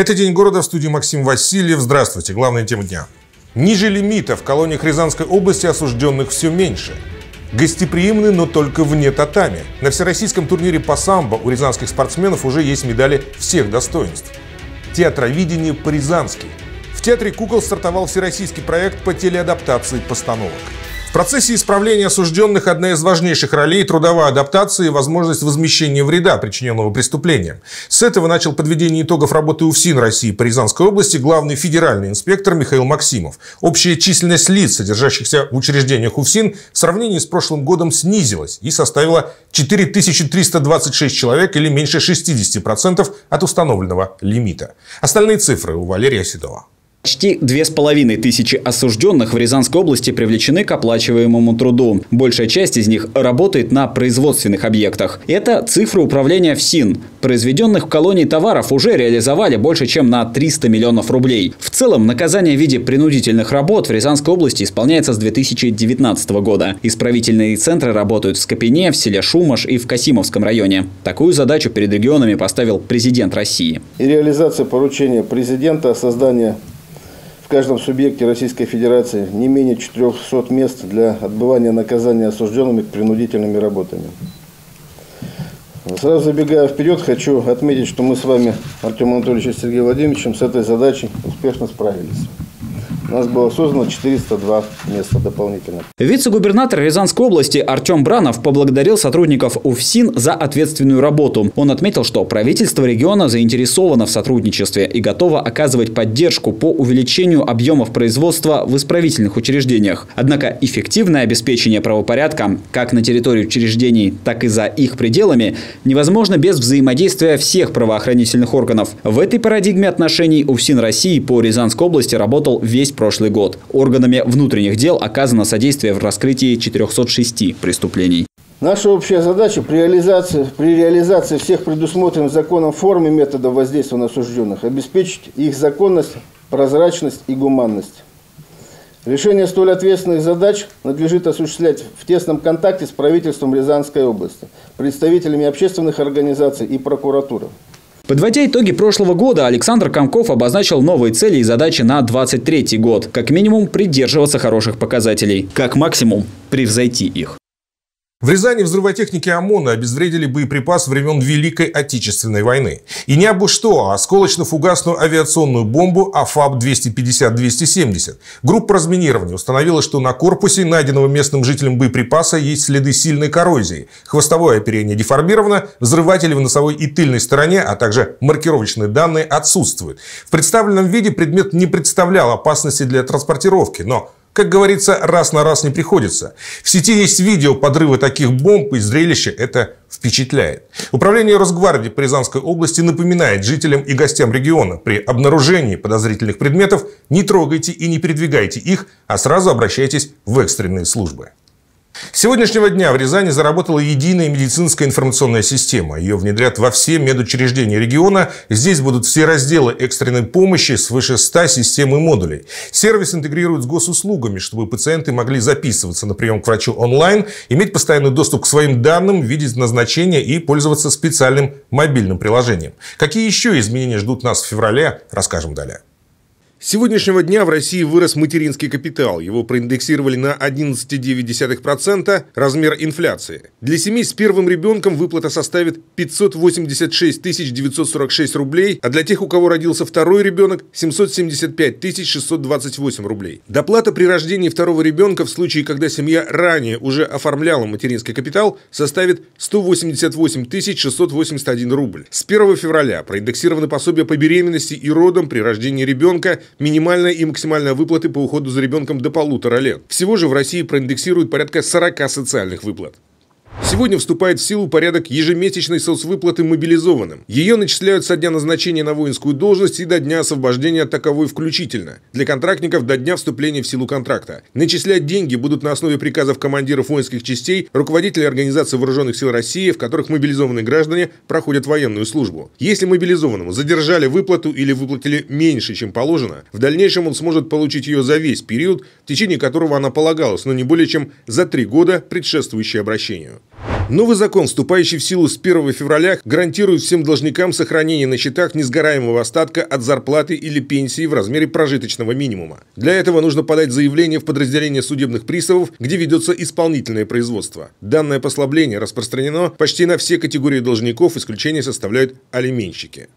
Это «День города» в студии Максим Васильев. Здравствуйте. Главная тема дня. Ниже лимита в колониях Рязанской области осужденных все меньше. Гостеприимны, но только вне татами. На всероссийском турнире по самбо у рязанских спортсменов уже есть медали всех достоинств. Театровидение по-рязански. В Театре кукол стартовал всероссийский проект по телеадаптации постановок. В процессе исправления осужденных одна из важнейших ролей – трудовая адаптация и возможность возмещения вреда, причиненного преступлением. С этого начал подведение итогов работы УФСИН России по Рязанской области главный федеральный инспектор Михаил Максимов. Общая численность лиц, содержащихся в учреждениях УФСИН, в сравнении с прошлым годом снизилась и составила 4326 человек или меньше 60% от установленного лимита. Остальные цифры у Валерия Седова. Почти две с половиной тысячи осужденных в Рязанской области привлечены к оплачиваемому труду. Большая часть из них работает на производственных объектах. Это цифры управления ФСИН. Произведенных в колонии товаров уже реализовали больше, чем на 300 миллионов рублей. В целом, наказание в виде принудительных работ в Рязанской области исполняется с 2019 года. Исправительные центры работают в Скопине, в селе Шумаш и в Касимовском районе. Такую задачу перед регионами поставил президент России. И реализация поручения президента о создании каждом субъекте Российской Федерации не менее 400 мест для отбывания наказания осужденными принудительными работами. Сразу забегая вперед, хочу отметить, что мы с вами, Артем Анатольевич и Сергей Владимировичем, с этой задачей успешно справились. У нас было создано 402 места дополнительно. Вице-губернатор Рязанской области Артем Бранов поблагодарил сотрудников УФСИН за ответственную работу. Он отметил, что правительство региона заинтересовано в сотрудничестве и готово оказывать поддержку по увеличению объемов производства в исправительных учреждениях. Однако эффективное обеспечение правопорядка как на территории учреждений, так и за их пределами невозможно без взаимодействия всех правоохранительных органов. В этой парадигме отношений УФСИН России по Рязанской области работал весь прошлый год. Органами внутренних дел оказано содействие в раскрытии 406 преступлений. Наша общая задача при реализации, при реализации всех предусмотренных законом форм и методов воздействия на осужденных обеспечить их законность, прозрачность и гуманность. Решение столь ответственных задач надлежит осуществлять в тесном контакте с правительством Рязанской области, представителями общественных организаций и прокуратурой. Подводя итоги прошлого года, Александр Комков обозначил новые цели и задачи на 2023 год. Как минимум придерживаться хороших показателей, как максимум превзойти их. В Рязани взрывотехники ОМОНа обезвредили боеприпас времен Великой Отечественной войны. И не абы что, а осколочно-фугасную авиационную бомбу АФАБ-250-270. Группа разминирования установила, что на корпусе найденного местным жителям боеприпаса есть следы сильной коррозии. Хвостовое оперение деформировано, взрыватели в носовой и тыльной стороне, а также маркировочные данные отсутствуют. В представленном виде предмет не представлял опасности для транспортировки, но как говорится, раз на раз не приходится. В сети есть видео подрыва таких бомб, и зрелище это впечатляет. Управление Росгвардии по Рязанской области напоминает жителям и гостям региона, при обнаружении подозрительных предметов не трогайте и не передвигайте их, а сразу обращайтесь в экстренные службы. С сегодняшнего дня в Рязани заработала единая медицинская информационная система. Ее внедрят во все медучреждения региона. Здесь будут все разделы экстренной помощи, свыше 100 систем и модулей. Сервис интегрируют с госуслугами, чтобы пациенты могли записываться на прием к врачу онлайн, иметь постоянный доступ к своим данным, видеть назначения и пользоваться специальным мобильным приложением. Какие еще изменения ждут нас в феврале, расскажем далее. С сегодняшнего дня в России вырос материнский капитал. Его проиндексировали на 11,9% размер инфляции. Для семей с первым ребенком выплата составит 586 946 рублей, а для тех, у кого родился второй ребенок – 775 628 рублей. Доплата при рождении второго ребенка в случае, когда семья ранее уже оформляла материнский капитал, составит 188 681 рубль. С 1 февраля проиндексированы пособия по беременности и родам при рождении ребенка минимальная и максимальная выплаты по уходу за ребенком до полутора лет. Всего же в России проиндексируют порядка 40 социальных выплат. Сегодня вступает в силу порядок ежемесячной соцвыплаты мобилизованным. Ее начисляют со дня назначения на воинскую должность и до дня освобождения от таковой включительно. Для контрактников до дня вступления в силу контракта. Начислять деньги будут на основе приказов командиров воинских частей, руководителей Организации Вооруженных сил России, в которых мобилизованные граждане проходят военную службу. Если мобилизованному задержали выплату или выплатили меньше, чем положено, в дальнейшем он сможет получить ее за весь период, в течение которого она полагалась, но не более чем за три года, предшествующие обращению. Новый закон, вступающий в силу с 1 февраля, гарантирует всем должникам сохранение на счетах несгораемого остатка от зарплаты или пенсии в размере прожиточного минимума. Для этого нужно подать заявление в подразделение судебных приставов, где ведется исполнительное производство. Данное послабление распространено почти на все категории должников, исключение составляют алименщики.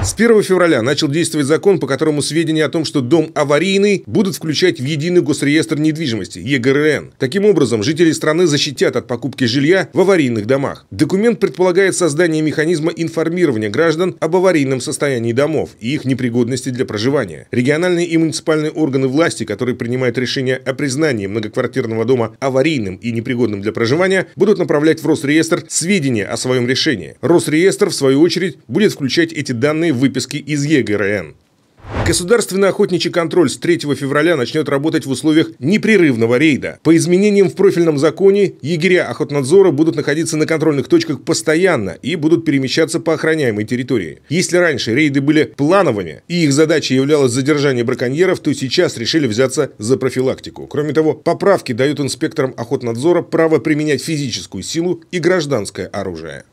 С 1 февраля начал действовать закон, по которому сведения о том, что дом аварийный, будут включать в единый госреестр недвижимости, ЕГРН. Таким образом, жители страны защитят от покупки жилья в аварийных домах. Документ предполагает создание механизма информирования граждан об аварийном состоянии домов и их непригодности для проживания. Региональные и муниципальные органы власти, которые принимают решение о признании многоквартирного дома аварийным и непригодным для проживания, будут направлять в Росреестр сведения о своем решении. Росреестр, в свою очередь, будет включать эти данные данные выписки из ЕГРН. Государственный охотничий контроль с 3 февраля начнет работать в условиях непрерывного рейда. По изменениям в профильном законе, егеря охотнадзора будут находиться на контрольных точках постоянно и будут перемещаться по охраняемой территории. Если раньше рейды были плановыми и их задачей являлось задержание браконьеров, то сейчас решили взяться за профилактику. Кроме того, поправки дают инспекторам охотнадзора право применять физическую силу и гражданское оружие.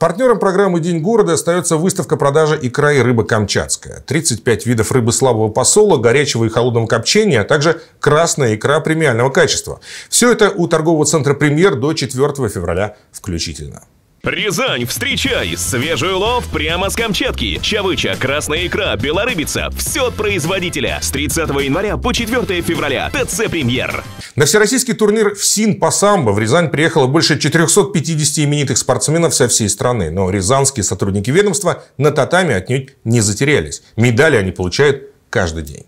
Партнером программы «День города» остается выставка продажи икра и рыбы «Камчатская». 35 видов рыбы слабого посола, горячего и холодного копчения, а также красная икра премиального качества. Все это у торгового центра «Премьер» до 4 февраля включительно. Рязань, встречай! Свежий улов прямо с Камчатки. Чавыча, красная икра, белорыбица. Все от производителя. С 30 января по 4 февраля. ТЦ «Премьер». На всероссийский турнир ФСИН по самбо в Рязань приехало больше 450 именитых спортсменов со всей страны. Но рязанские сотрудники ведомства на татами отнюдь не затерялись. Медали они получают каждый день.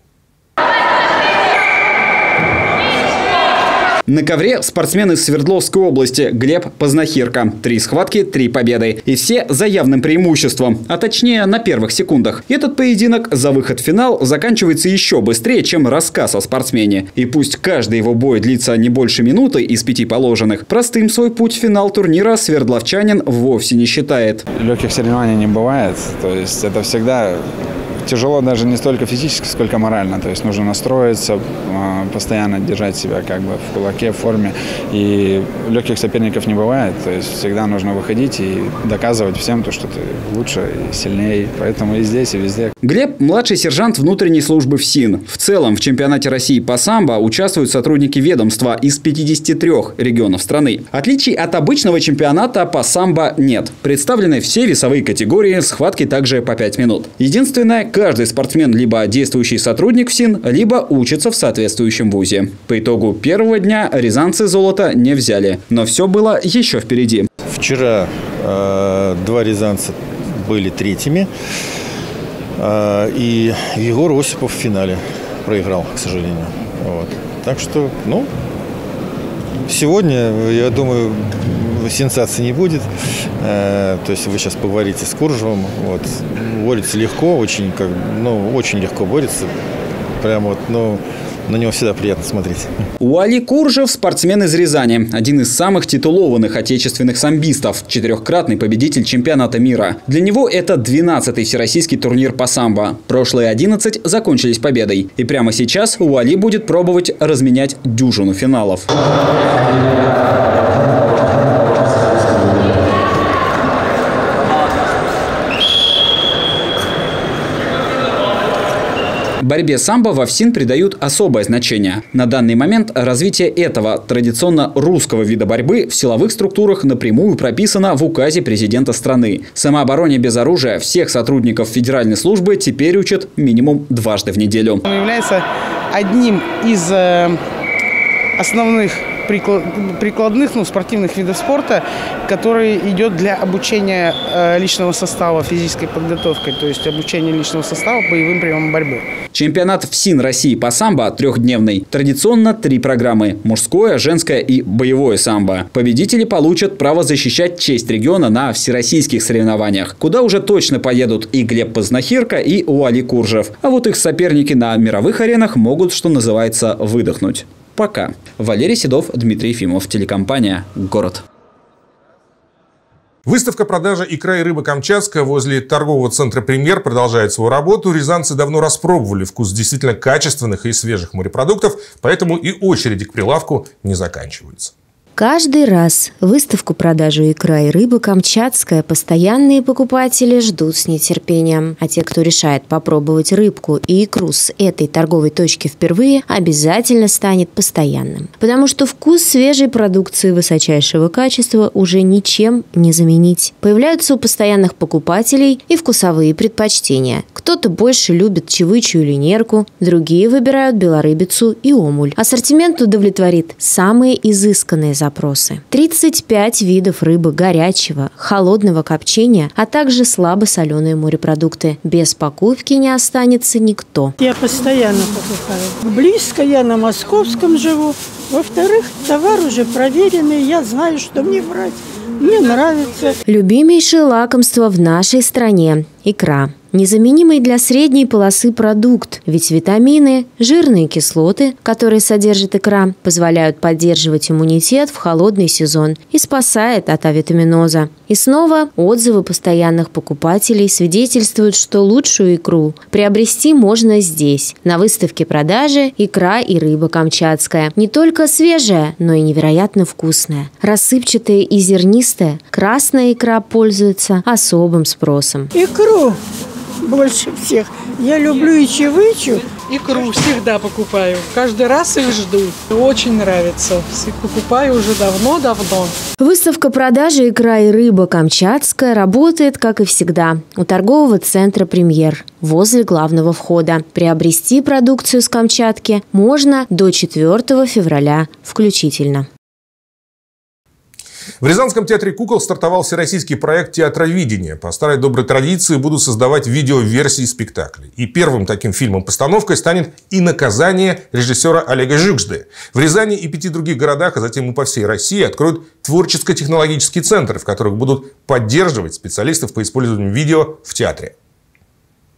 На ковре спортсмены из Свердловской области Глеб Познахирка. Три схватки, три победы. И все за явным преимуществом, а точнее на первых секундах. Этот поединок за выход в финал заканчивается еще быстрее, чем рассказ о спортсмене. И пусть каждый его бой длится не больше минуты из пяти положенных, простым свой путь в финал турнира свердловчанин вовсе не считает. Легких соревнований не бывает. То есть это всегда тяжело даже не столько физически, сколько морально. То есть нужно настроиться, а, постоянно держать себя как бы в кулаке, в форме. И легких соперников не бывает. То есть всегда нужно выходить и доказывать всем то, что ты лучше и сильнее. Поэтому и здесь, и везде. Глеб – младший сержант внутренней службы ФСИН. В целом в чемпионате России по самбо участвуют сотрудники ведомства из 53 регионов страны. Отличий от обычного чемпионата по самбо нет. Представлены все весовые категории, схватки также по 5 минут. Единственное, каждый спортсмен либо действующий сотрудник ФСИН, либо учится в соответствующем вузе. По итогу первого дня рязанцы золото не взяли, но все было еще впереди. Вчера э, два рязанца были третьими, э, и Егор Осипов в финале проиграл, к сожалению. Вот. Так что, ну, сегодня, я думаю, сенсации не будет. Э, то есть вы сейчас поговорите с Куржевым. Вот. Борется легко, очень, как, ну, очень легко борется. Прям вот, ну, на него всегда приятно смотреть. Уали Куржев – спортсмен из Рязани. Один из самых титулованных отечественных самбистов. Четырехкратный победитель чемпионата мира. Для него это 12-й всероссийский турнир по самбо. Прошлые 11 закончились победой. И прямо сейчас Уали будет пробовать разменять дюжину финалов. Борьбе самбо во ФСИН придают особое значение. На данный момент развитие этого традиционно русского вида борьбы в силовых структурах напрямую прописано в указе президента страны. Самообороне без оружия всех сотрудников федеральной службы теперь учат минимум дважды в неделю. Он является одним из э, основных прикладных, ну, спортивных видов спорта, который идет для обучения э, личного состава физической подготовкой, то есть обучение личного состава боевым приемам борьбы. Чемпионат ФСИН России по самбо трехдневный. Традиционно три программы – мужское, женское и боевое самбо. Победители получат право защищать честь региона на всероссийских соревнованиях, куда уже точно поедут и Глеб Познахирка, и Уали Куржев. А вот их соперники на мировых аренах могут, что называется, выдохнуть. Пока. Валерий Седов, Дмитрий Ефимов, телекомпания «Город». Выставка продажи икра и рыбы Камчатская возле торгового центра «Премьер» продолжает свою работу. Рязанцы давно распробовали вкус действительно качественных и свежих морепродуктов, поэтому и очереди к прилавку не заканчиваются. Каждый раз выставку продажу икра и рыбы «Камчатская» постоянные покупатели ждут с нетерпением. А те, кто решает попробовать рыбку и икру с этой торговой точки впервые, обязательно станет постоянным. Потому что вкус свежей продукции высочайшего качества уже ничем не заменить. Появляются у постоянных покупателей и вкусовые предпочтения. Кто-то больше любит чевычу или нерку, другие выбирают белорыбицу и омуль. Ассортимент удовлетворит самые изысканные запросы. 35 видов рыбы горячего, холодного копчения, а также слабосоленые морепродукты. Без покупки не останется никто. Я постоянно покупаю. Близко я на Московском живу. Во-вторых, товар уже проверенный, я знаю, что мне брать. Мне нравится. Любимейшее лакомство в нашей стране – икра. Незаменимый для средней полосы продукт, ведь витамины, жирные кислоты, которые содержит икра, позволяют поддерживать иммунитет в холодный сезон и спасает от авитаминоза. И снова отзывы постоянных покупателей свидетельствуют, что лучшую икру приобрести можно здесь, на выставке продажи «Икра и рыба камчатская». Не только свежая, но и невероятно вкусная. Рассыпчатая и зернистая, красная икра пользуется особым спросом. Икру больше всех. Я люблю и чевычу. Икру всегда покупаю. Каждый раз их жду. Очень нравится. Покупаю уже давно-давно. Выставка продажи икра и рыба Камчатская работает, как и всегда, у торгового центра «Премьер» возле главного входа. Приобрести продукцию с Камчатки можно до 4 февраля включительно. В Рязанском театре кукол стартовал всероссийский проект «Театровидение». По старой доброй традиции будут создавать видеоверсии спектаклей. И первым таким фильмом-постановкой станет «И наказание» режиссера Олега Жюкжды. В Рязани и пяти других городах, а затем и по всей России откроют творческо-технологические центры, в которых будут поддерживать специалистов по использованию видео в театре.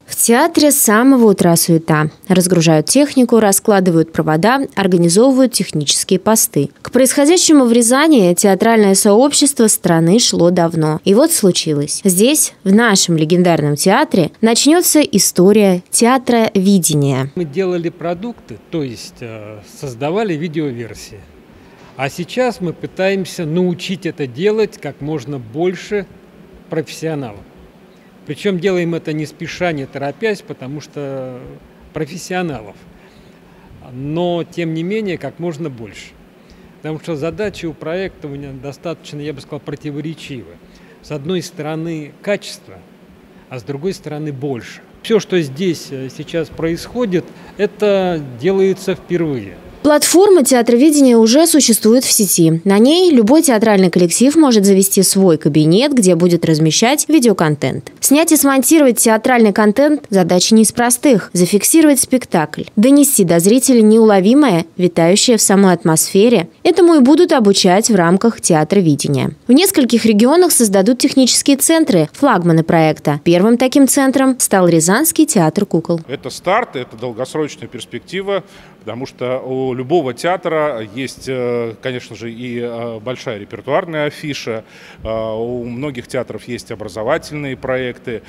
В театре с самого утра суета. Разгружают технику, раскладывают провода, организовывают технические посты. К происходящему в Рязани театральное сообщество страны шло давно. И вот случилось. Здесь, в нашем легендарном театре, начнется история театра видения. Мы делали продукты, то есть э, создавали видеоверсии. А сейчас мы пытаемся научить это делать как можно больше профессионалов. Причем делаем это не спеша, не торопясь, потому что профессионалов. Но, тем не менее, как можно больше. Потому что задача у проекта у меня достаточно, я бы сказал, противоречивы. С одной стороны, качество, а с другой стороны, больше. Все, что здесь э, сейчас происходит, это делается впервые – Платформа театровидения уже существует в сети. На ней любой театральный коллектив может завести свой кабинет, где будет размещать видеоконтент. Снять и смонтировать театральный контент – задача не из простых. Зафиксировать спектакль, донести до зрителя неуловимое, витающее в самой атмосфере. Этому и будут обучать в рамках театровидения. В нескольких регионах создадут технические центры, флагманы проекта. Первым таким центром стал Рязанский театр кукол. Это старт, это долгосрочная перспектива, потому что у любого театра есть, э, конечно же, и э, большая репертуарная афиша. Э, у многих театров есть образовательные проекты,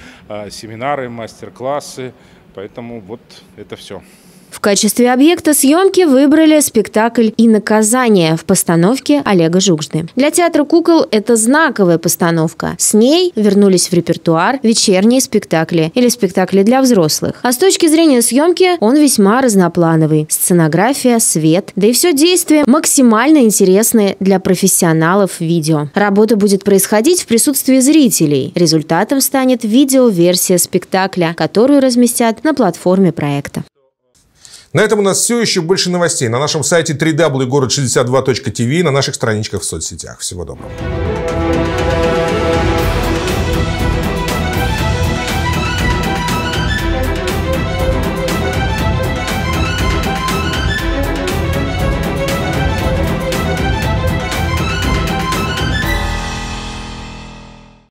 семинары, мастер-классы. Поэтому вот это все. В качестве объекта съемки выбрали спектакль «И наказание» в постановке Олега Жукжды. Для театра кукол это знаковая постановка. С ней вернулись в репертуар вечерние спектакли или спектакли для взрослых. А с точки зрения съемки он весьма разноплановый. Сценография, свет, да и все действие максимально интересные для профессионалов видео. Работа будет происходить в присутствии зрителей. Результатом станет видеоверсия спектакля, которую разместят на платформе проекта. На этом у нас все. Еще больше новостей на нашем сайте www.город62.tv и на наших страничках в соцсетях. Всего доброго.